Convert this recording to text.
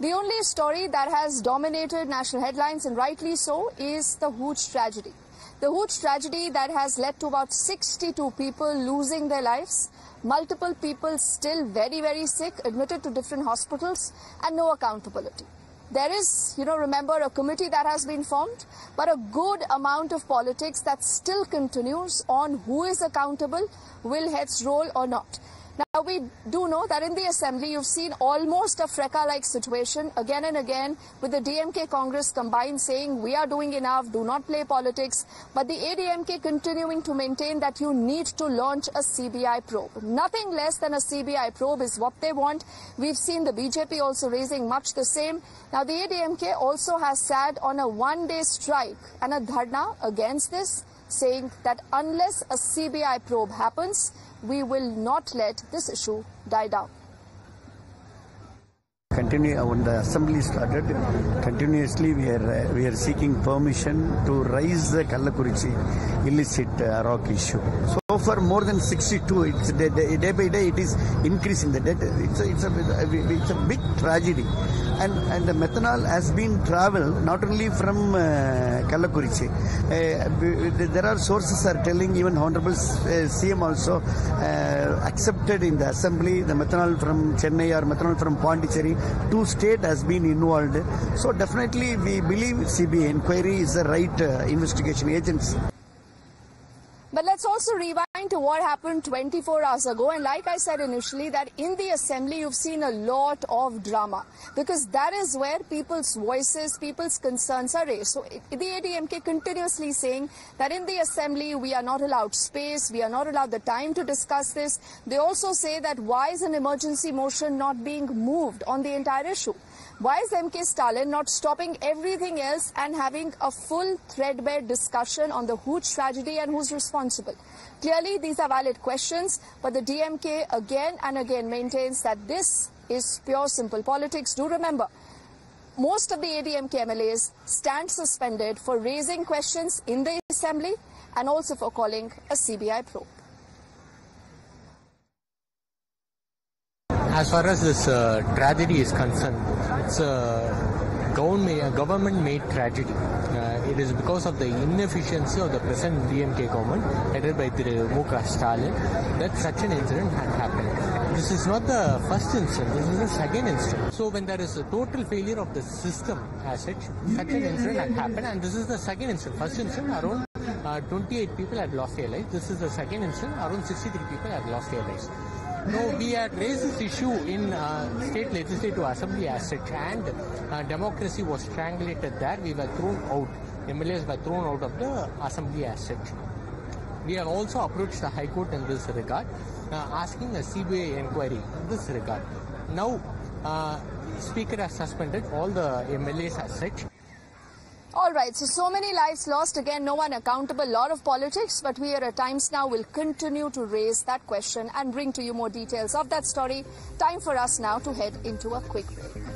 The only story that has dominated national headlines, and rightly so, is the Hooch tragedy. The Hooch tragedy that has led to about 62 people losing their lives, multiple people still very, very sick, admitted to different hospitals, and no accountability. There is, you know, remember a committee that has been formed, but a good amount of politics that still continues on who is accountable, will heads roll or not. Now, we do know that in the assembly, you've seen almost a FRECA-like situation again and again with the DMK Congress combined saying we are doing enough, do not play politics. But the ADMK continuing to maintain that you need to launch a CBI probe. Nothing less than a CBI probe is what they want. We've seen the BJP also raising much the same. Now, the ADMK also has sat on a one-day strike and a dharna against this, saying that unless a CBI probe happens, we will not let this issue die down. Continue when the assembly started, continuously we are we are seeking permission to raise the Kallakurichi illicit uh, rock issue. So far, more than 62. It's day, day, by day it is increasing. The debt. It's a, it's a it's a big tragedy, and and the methanol has been traveled not only from uh. Uh, there are sources are telling even Honorable uh, CM also uh, accepted in the assembly the methanol from Chennai or methanol from Pondicherry. Two state has been involved. So definitely we believe CBI inquiry is the right uh, investigation agency. But let's also rewind to what happened 24 hours ago. And like I said initially, that in the assembly, you've seen a lot of drama because that is where people's voices, people's concerns are raised. So the ADMK continuously saying that in the assembly, we are not allowed space, we are not allowed the time to discuss this. They also say that why is an emergency motion not being moved on the entire issue? Why is MK Stalin not stopping everything else and having a full threadbare discussion on the Hooch tragedy and who's responsible? Clearly, these are valid questions, but the DMK again and again maintains that this is pure simple politics. Do remember, most of the ADMK MLAs stand suspended for raising questions in the assembly and also for calling a CBI probe. As far as this uh, tragedy is concerned, it's a government, government-made tragedy. Uh, it is because of the inefficiency of the present DMK government, headed by Muka Stalin, that such an incident had happened. This is not the first incident, this is the second incident. So when there is a total failure of the system as such, such an incident had happened and this is the second incident. First incident around uh, 28 people had lost their lives. This is the second incident, around 63 people had lost their lives. No, we had raised this issue in uh, state legislative assembly as such, and uh, democracy was strangulated there. We were thrown out. MLAs were thrown out of the assembly as such. We have also approached the High Court in this regard, uh, asking a CBI inquiry in this regard. Now, uh, Speaker has suspended all the MLAs as such. All right, so so many lives lost. Again, no one accountable. Lot of politics, but we are at times now will continue to raise that question and bring to you more details of that story. Time for us now to head into a quick break.